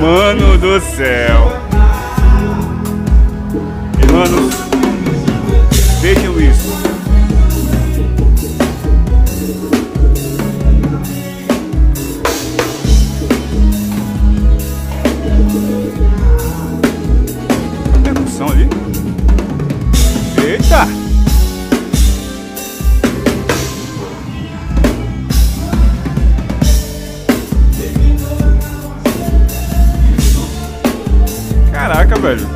Mano do céu. Caraca, velho.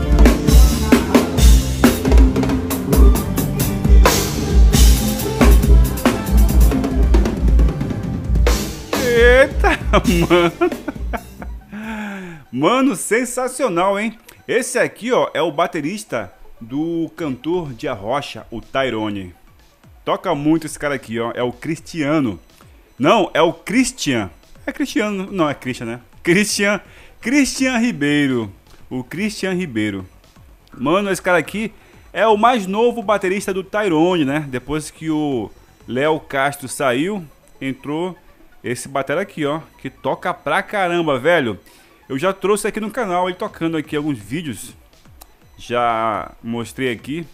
Eita, mano. Mano, sensacional, hein? Esse aqui, ó, é o baterista do cantor de Arrocha, o Tyrone. Toca muito esse cara aqui, ó. É o Cristiano. Não, é o Christian. É Cristiano, não é Christian, né? Christian, Christian Ribeiro. O Christian Ribeiro. Mano, esse cara aqui é o mais novo baterista do Tyrone, né? Depois que o Léo Castro saiu, entrou esse batera aqui, ó, que toca pra caramba, velho. Eu já trouxe aqui no canal ele tocando aqui alguns vídeos. Já mostrei aqui.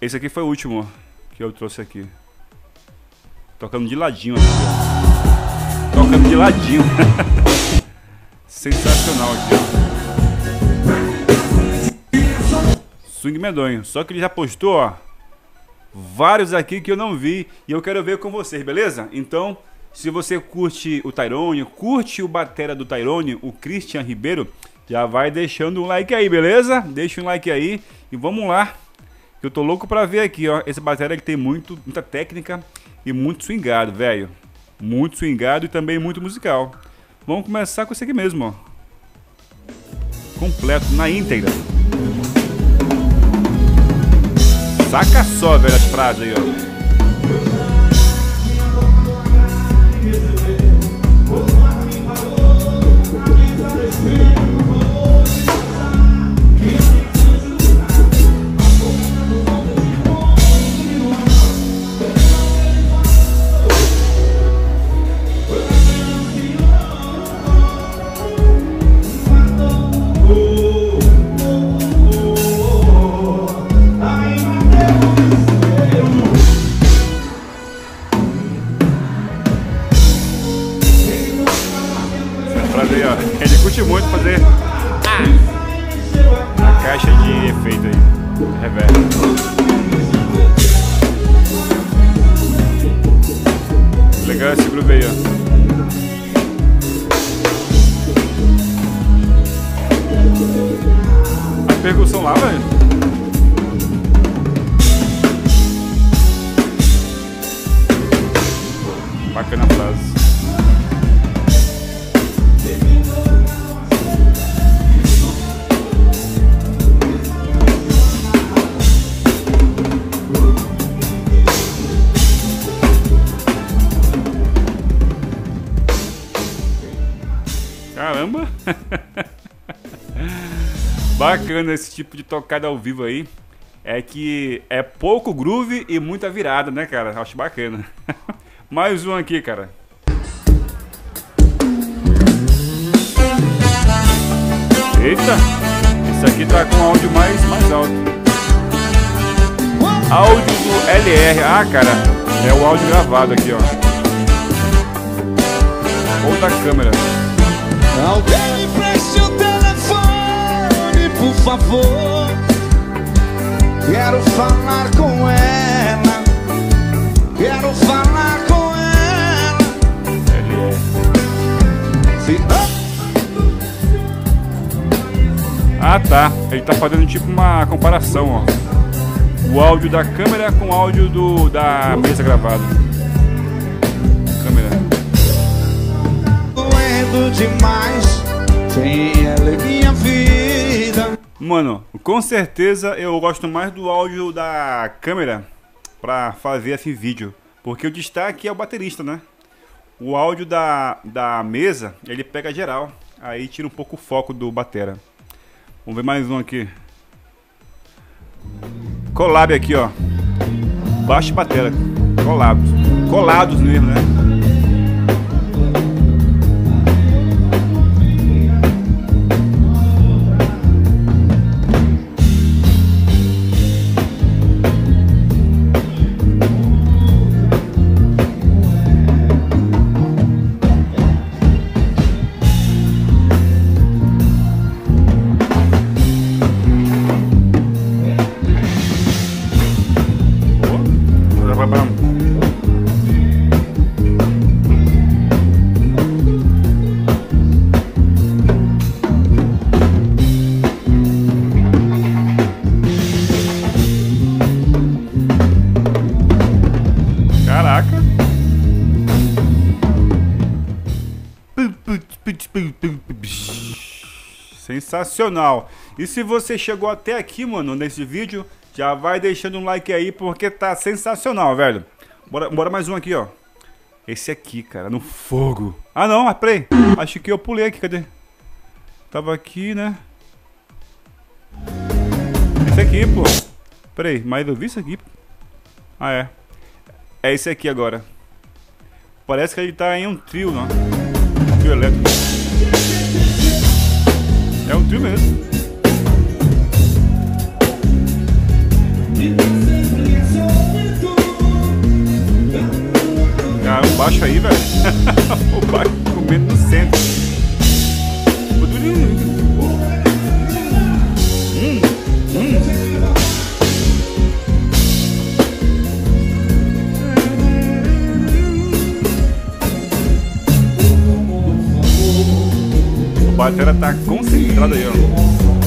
Esse aqui foi o último que eu trouxe aqui. Tocando de ladinho aqui, ó. Tocando de ladinho. Sensacional aqui, ó. Swing medonho. Só que ele já postou, ó. Vários aqui que eu não vi e eu quero ver com vocês, beleza? Então, se você curte o Tyrone, curte o batera do Tyrone, o Christian Ribeiro, já vai deixando um like aí, beleza? Deixa um like aí e vamos lá. Que eu tô louco pra ver aqui, ó. Esse batera ele tem muito, muita técnica e muito swingado, velho. Muito swingado e também muito musical. Vamos começar com esse aqui mesmo, ó. Completo, na íntegra. Saca só, velho, as frases aí, ó. Caixa de efeito aí. Reverb. Legal esse groove aí, ó. A percussão lá, velho. Bacana frase. Caramba! Bacana esse tipo de tocada ao vivo aí. É que é pouco groove e muita virada, né, cara? Acho bacana. Mais um aqui, cara. Eita! Esse aqui tá com áudio mais, mais alto. Áudio do LR. Ah, cara. É o áudio gravado aqui, ó. Ou da câmera. Alguém me preste o telefone, por favor. Quero falar com ela. Quero falar com ela. LR. Se não, Ah tá, ele tá fazendo tipo uma comparação, ó. O áudio da câmera com o áudio do, da mesa gravada. Demais. Sem ela é minha vida. Mano, com certeza eu gosto mais do áudio da câmera pra fazer esse vídeo. Porque o destaque é o baterista, né? O áudio da, da mesa, ele pega geral. Aí tira um pouco o foco do batera. Vamos ver mais um aqui. collab aqui, ó. Baixo e batera. Colados. Colados mesmo, né? Sensacional. E se você chegou até aqui, mano, nesse vídeo, já vai deixando um like aí porque tá sensacional, velho. Bora, bora mais um aqui, ó. Esse aqui, cara, no fogo. Ah, não, peraí. Acho que eu pulei aqui, cadê? Tava aqui, né? Esse aqui, pô. Peraí, mas eu vi isso aqui. Ah, é. É esse aqui agora. Parece que ele tá em um trio? Um trio elétrico. É um trio mesmo. Cara, o baixo aí, velho. o baixo O batera tá concentrado aí, ó.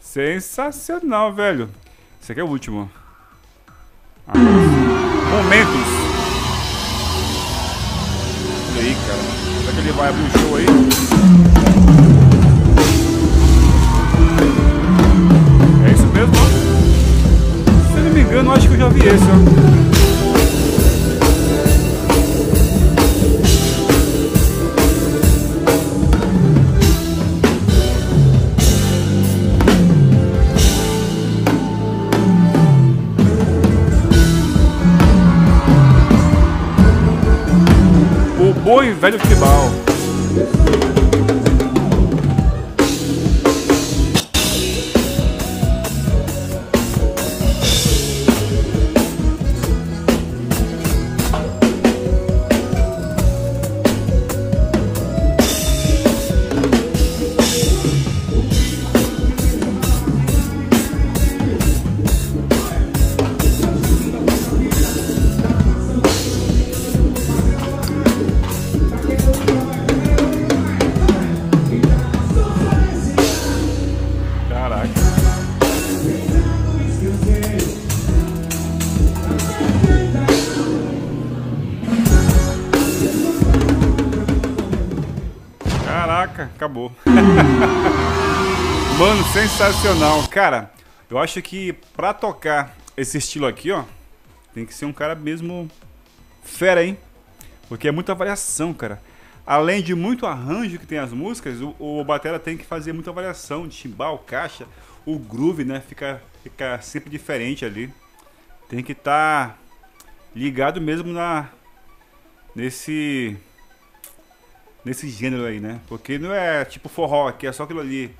Sensacional, velho. Esse aqui é o último. Ah, momentos. E aí, cara? Será que ele vai abrir o show aí? É isso mesmo, ó. Se eu não me engano, acho que eu já vi esse, ó. O boi velho tribal. Caraca, acabou. Mano, sensacional. Cara, eu acho que pra tocar esse estilo aqui, ó, tem que ser um cara mesmo fera, hein? Porque é muita variação, cara. Além de muito arranjo que tem as músicas, o, o batera tem que fazer muita variação de timbal, caixa, o groove, né? Fica, fica sempre diferente ali. Tem que estar tá ligado mesmo na nesse nesse gênero aí, né? Porque não é tipo forró, que é só aquilo ali.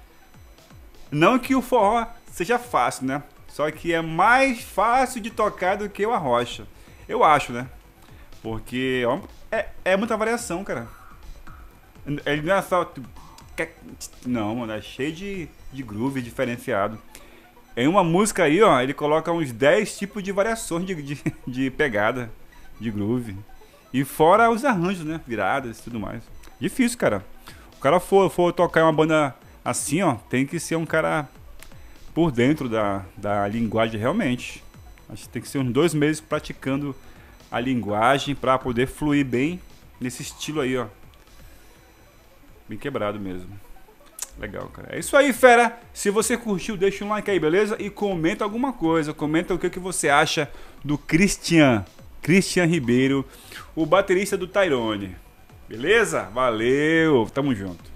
Não que o forró seja fácil, né? Só que é mais fácil de tocar do que o arrocha. Eu acho, né? Porque ó, é, é muita variação, cara. Ele não é só. Não, mano, é cheio de, de groove diferenciado. Em uma música aí, ó, ele coloca uns 10 tipos de variações de, de, de pegada. de groove. E fora os arranjos, né? Viradas e tudo mais. Difícil, cara. O cara for, for tocar uma banda assim, ó, tem que ser um cara por dentro da, da linguagem realmente. Acho que tem que ser uns dois meses praticando a linguagem para poder fluir bem nesse estilo aí, ó. Bem quebrado mesmo. Legal, cara. É isso aí, fera. Se você curtiu, deixa um like aí, beleza? E comenta alguma coisa. Comenta o que, que você acha do Christian. Christian Ribeiro, o baterista do Tyrone. Beleza? Valeu, tamo junto.